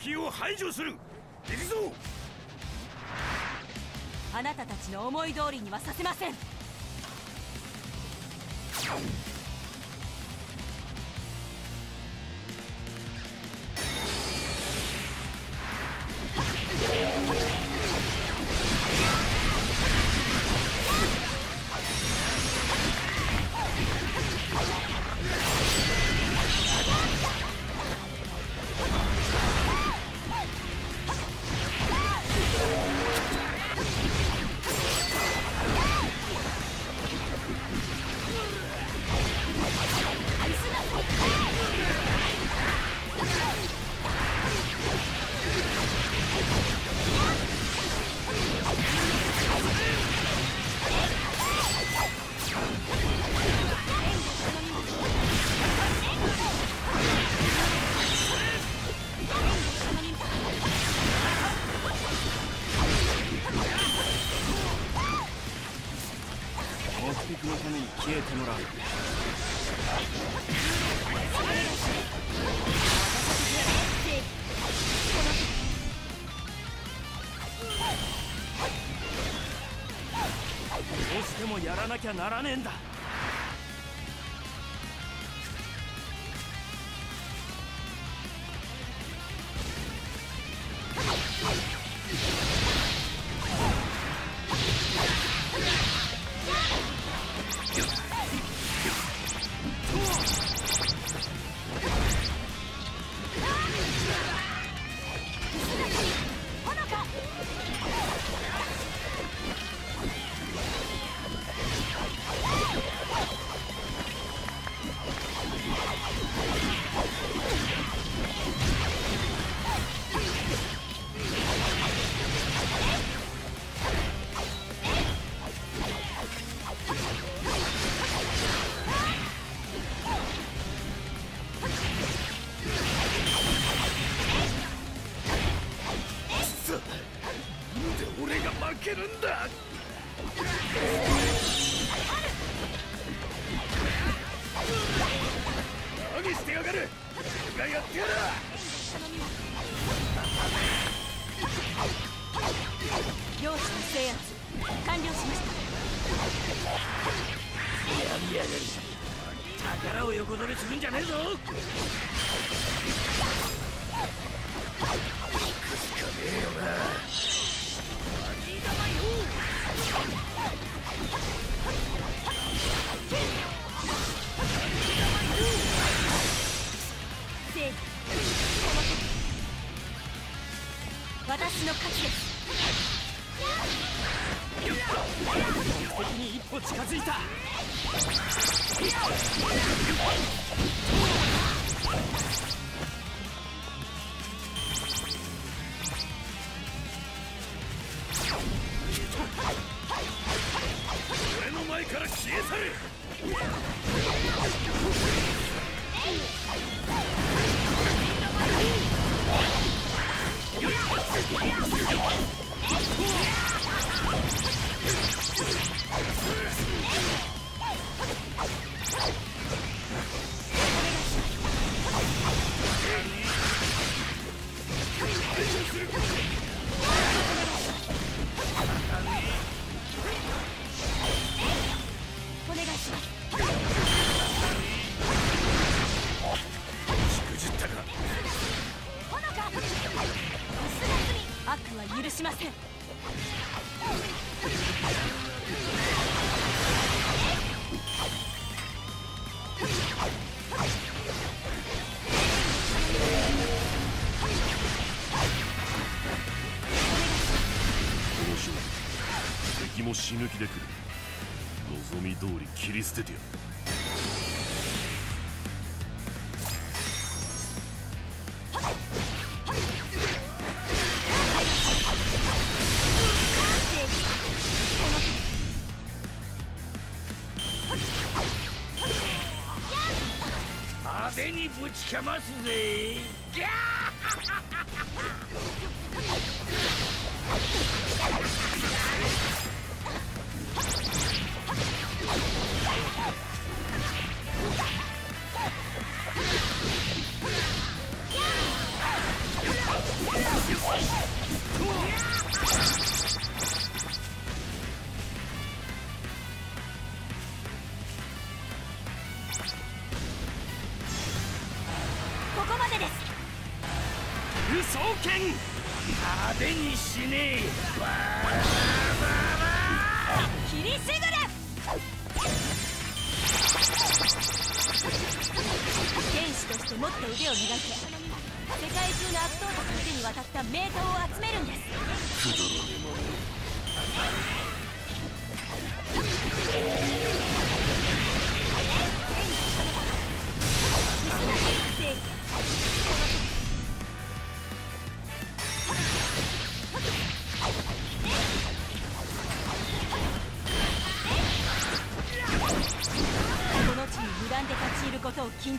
敵を排除する。行くぞ。あなたたちの思い通りにはさせません。もらう。どうしてもやらなきゃならねえんだ。さなんで俺が負けるんだ。何してやがる。俺がやってやる。両者の制圧。完了しました。やりやがる。宝を横取りするんじゃねえぞ私の勝ち。です目的に一歩近づいた消え去れ死ぬ気で来る。望み通り切り捨ててやる。派手にぶちかますぜ。ギャー！派手にしねえバ切りしぐれ天使としてもっと腕を磨いて世界中の悪党たちの手に渡った名刀を集めるんです。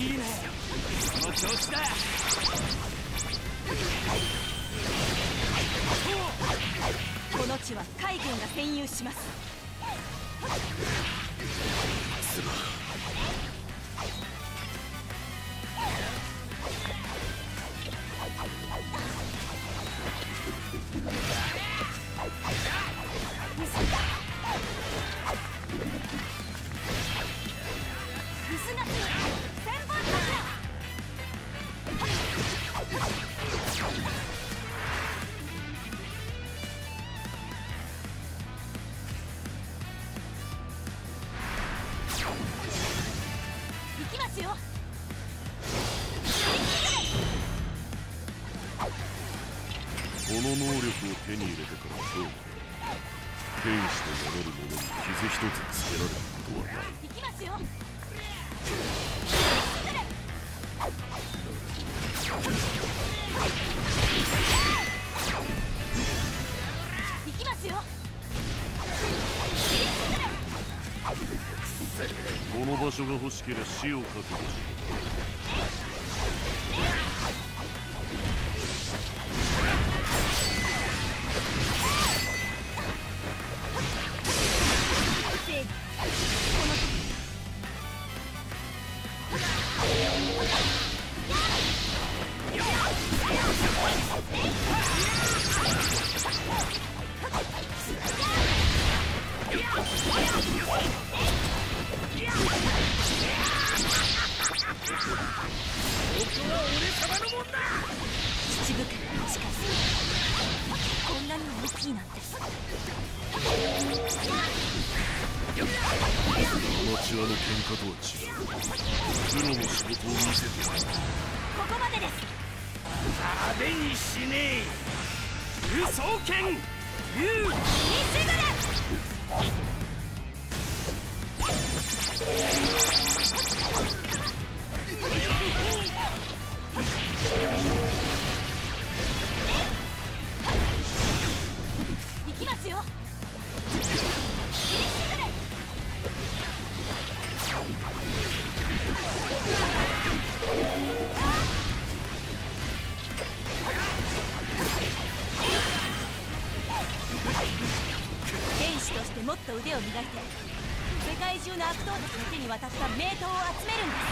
いいね。その調子だの地は海軍が占有します。すまんの能力を手に入れてからどうだ天使と名乗る者に傷一つつけられることはない行きますよ行きますよこの場所が欲しければ死を覚悟しアマチュアの喧嘩とは違うプロの仕事を見せてやるここまでです。派手にしね輸送権竜西村行もっと腕を磨いて世界中の悪党たちの手に渡った名刀を集めるんです。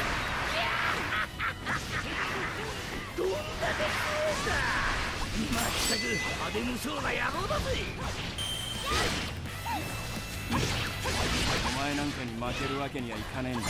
どんだけ強いんだ。まったく派手無双な野郎だぜ。お前なんかに負けるわけにはいかねえんだ。